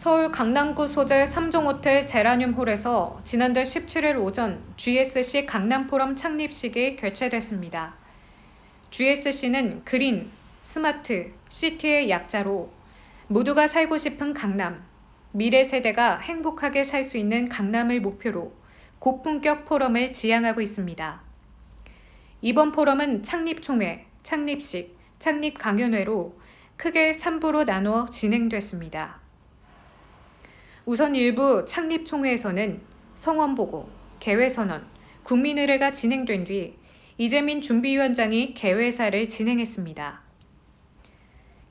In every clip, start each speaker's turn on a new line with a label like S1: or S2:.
S1: 서울 강남구 소재 3종 호텔 제라늄 홀에서 지난달 17일 오전 GSC 강남 포럼 창립식이 개최됐습니다. GSC는 그린, 스마트, 시티의 약자로 모두가 살고 싶은 강남, 미래 세대가 행복하게 살 수 있는 강남을 목표로 고품격 포럼을 지향하고 있습니다. 이번 포럼은 창립총회, 창립식, 창립 강연회로 크게 3부로 나누어 진행됐습니다. 우선 일부 창립총회에서는 성원보고, 개회선언, 국민의례가 진행된 뒤 이재민 준비위원장이 개회사를 진행했습니다.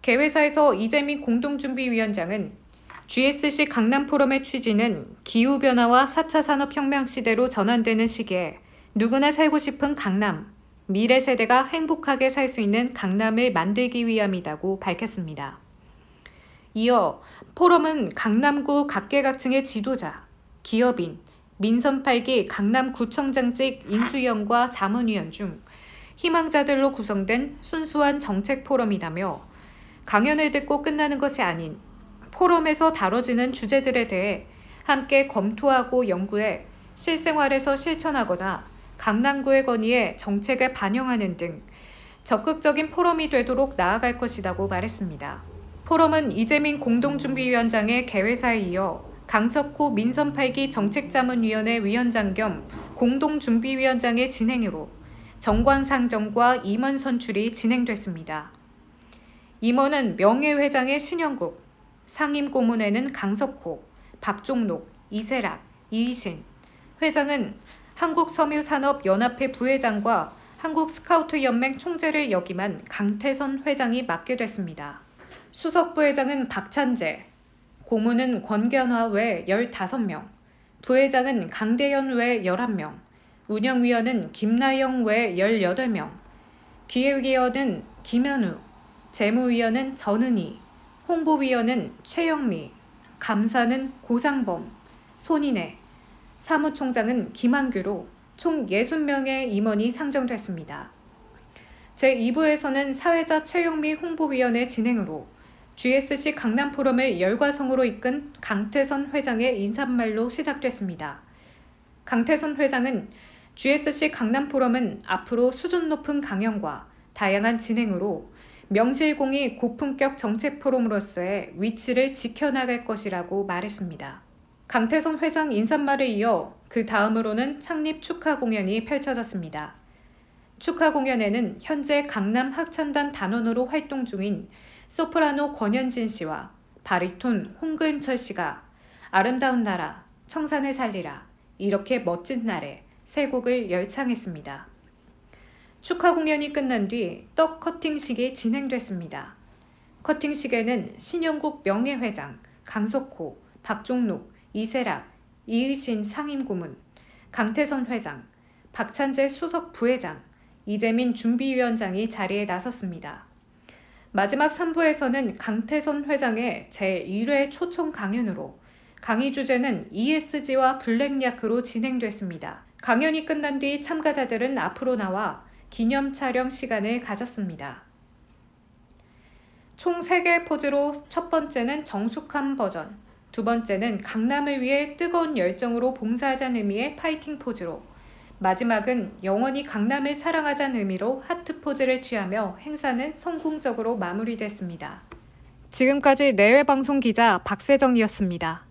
S1: 개회사에서 이재민 공동준비위원장은 GSC 강남포럼의 취지는 기후변화와 4차 산업혁명 시대로 전환되는 시기에 누구나 살고 싶은 강남, 미래 세대가 행복하게 살 수 있는 강남을 만들기 위함이라고 밝혔습니다. 이어 포럼은 강남구 각계각층의 지도자, 기업인, 민선 8기 강남구청장직 인수위원과 자문위원 중 희망자들로 구성된 순수한 정책 포럼이라며 강연을 듣고 끝나는 것이 아닌 포럼에서 다뤄지는 주제들에 대해 함께 검토하고 연구해 실생활에서 실천하거나 강남구의 건의에 정책에 반영하는 등 적극적인 포럼이 되도록 나아갈 것이라고 말했습니다. 포럼은 이재민 공동준비위원장의 개회사에 이어 강석호 민선 8기 정책자문위원회 위원장 겸 공동준비위원장의 진행으로 정관상정과 임원 선출이 진행됐습니다. 임원은 명예회장의 신영국, 상임고문에는 강석호, 박종록, 이세락, 이희신, 회장은 한국섬유산업연합회 부회장과 한국스카우트연맹 총재를 역임한 강태선 회장이 맡게 됐습니다. 수석 부회장은 박찬재, 고문은 권견화 외 15명, 부회장은 강대현 외 11명, 운영위원은 김나영 외 18명, 기획위원은 김현우, 재무위원은 전은희, 홍보위원은 최영미, 감사는 고상범, 손인혜, 사무총장은 김한규로 총 60명의 임원이 상정됐습니다. 제2부에서는 사회자 최영미 홍보위원회 진행으로 GSC 강남 포럼을 열과성으로 이끈 강태선 회장의 인사말로 시작됐습니다. 강태선 회장은 GSC 강남 포럼은 앞으로 수준 높은 강연과 다양한 진행으로 명실공히 고품격 정책 포럼으로서의 위치를 지켜나갈 것이라고 말했습니다. 강태선 회장 인사말에 이어 그 다음으로는 창립 축하 공연이 펼쳐졌습니다. 축하 공연에는 현재 강남 학창단 단원으로 활동 중인 소프라노 권현진 씨와 바리톤 홍근철 씨가 아름다운 나라, 청산을 살리라, 이렇게 멋진 날에 세 곡을 열창했습니다. 축하 공연이 끝난 뒤 떡 커팅식이 진행됐습니다. 커팅식에는 신영국 명예회장, 강석호, 박종록, 이세락, 이의신 상임고문, 강태선 회장, 박찬재 수석 부회장, 이재민 준비위원장이 자리에 나섰습니다. 마지막 3부에서는 강태선 회장의 제1회 초청 강연으로 강의 주제는 ESG와 블랙야크로 진행됐습니다. 강연이 끝난 뒤 참가자들은 앞으로 나와 기념 촬영 시간을 가졌습니다. 총 3개 포즈로 첫 번째는 정숙한 버전, 두 번째는 강남을 위해 뜨거운 열정으로 봉사하자는 의미의 파이팅 포즈로 마지막은 영원히 강남을 사랑하자는 의미로 하트 포즈를 취하며 행사는 성공적으로 마무리됐습니다. 지금까지 내외방송 기자 박세정이었습니다.